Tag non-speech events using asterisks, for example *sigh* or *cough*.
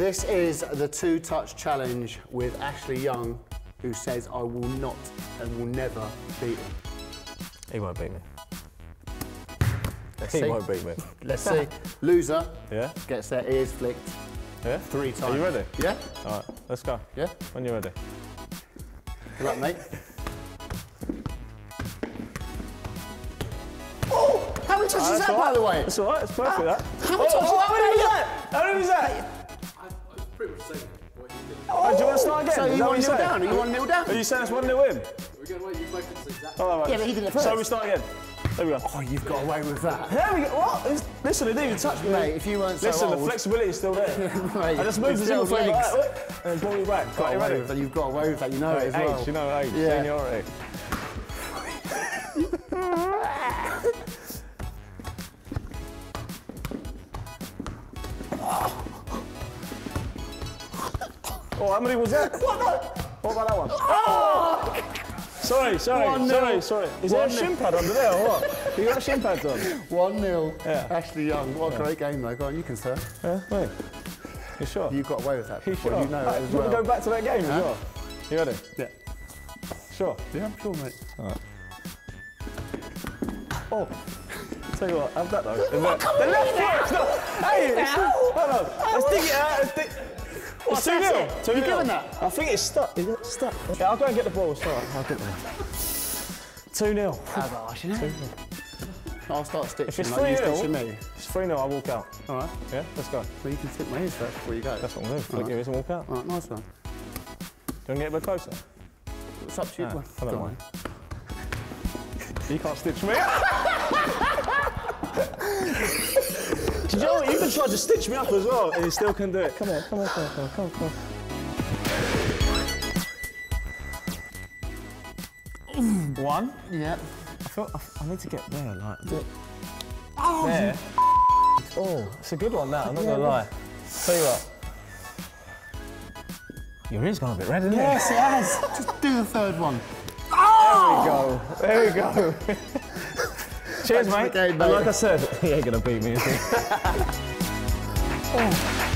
This is the two-touch challenge with Ashley Young, who says, I will not and will never beat him. He won't beat me. Let's He see. won't beat me. *laughs* Let's see. Loser Yeah? gets their ears flicked Yeah? three times. Are you ready? Yeah? All right, let's go. Yeah? When you're ready. Good luck, mate. Oh! How many touches is That's that, all by the way? That's all right, it's perfect, ah, that. How many oh, touches how many was that? How many was that? Oh, do you want to start again? So Is you want to you're kneel down? You want to kneel down? Are you saying it's 1 0 win? Oh, right. Yeah, but he did it first. So we start again. There we go. Oh, you've got away with that. There we go. What? It's- Listen, it didn't even touch me. Mate, if you weren't so Listen, old... the flexibility is still there. *laughs* Mate, I just moved the with single two legs. like that, and brought you back. Got Right, you away ready? with that. You've got away with that. You know it as Age, well. you know, age, Yeah. seniority. Oh, how many was that? What about that one? Oh! Sorry, sorry, One sorry, nil. sorry. Is there a shin pad under there or what? *laughs* You got a shin pad on? 1 0. Yeah. Ashley Young. What a great game, though. Go on, you can serve. Yeah, wait. You sure? You got away with that. You before, sure? You know Right, it as do you want to go back to that game as well? You ready? Yeah. Sure. Yeah, I'm sure, mate. Alright. Oh, *laughs* tell you what, have that though. *laughs* the left foot, it's not. Hey, it's not. Hold on. Let's dig it out. Let's dig. It's 2 that's 0. 2 You 0. giving that? I think it's stuck. Is it stuck? Yeah, I'll go and get the ball. Sorry, I'll get there. 2 0. How's that, you know? I'll start stitching. If it's like 3 you 0, stitching me. it's 3 0, I'll walk out. All right. Yeah, let's go. Well, you can stick my ears first before you go. That's what I'm doing. Flick your ears and walk out. All right, nice one. Do you want to get a bit closer? It's up to you. No, Well, I don't go mind. on. You can't stitch me. *laughs* *laughs* Do you know what? Been trying to stitch me up as well, and you still can do it. Come on, come on, come on, come on, come on. Come on. One. Yeah. I feel I, I need to get there, like oh, there. Oh, it's a good one. That I'm not gonna lie. Tell you what. Your ear's gone a bit red, isn't it? Yes, it has. Just do the third one. it? There we oh! go. There we go. *laughs* Cheers, mate. game, And like I said, *laughs* he ain't gonna beat me, is he? *laughs*